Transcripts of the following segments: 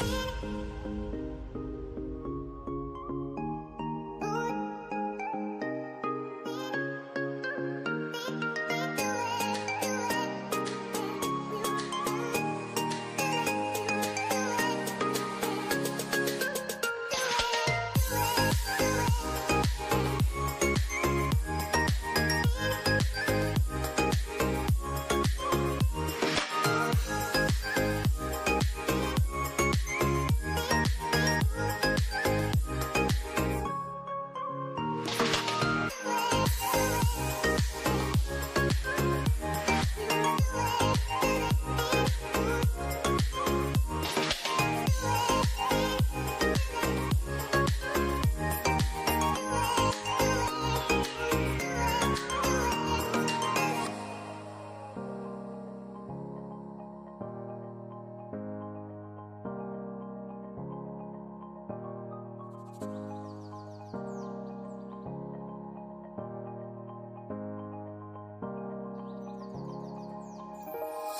Bye.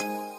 You